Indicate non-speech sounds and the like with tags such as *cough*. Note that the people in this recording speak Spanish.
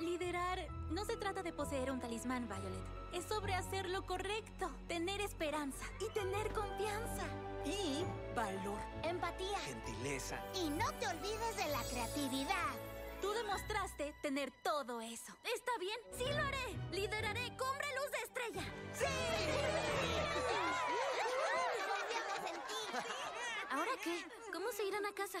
Liderar no se trata de poseer un talismán, Violet. Es sobre hacer lo correcto, tener esperanza y tener confianza. Y valor. Empatía. Gentileza. Y no te olvides de la creatividad. Tú demostraste tener todo eso. Está bien, sí lo haré. Lideraré Cumbre Luz de Estrella. ¡Sí! *laughs* ¿Ahora qué? ¿Cómo se irán a casa?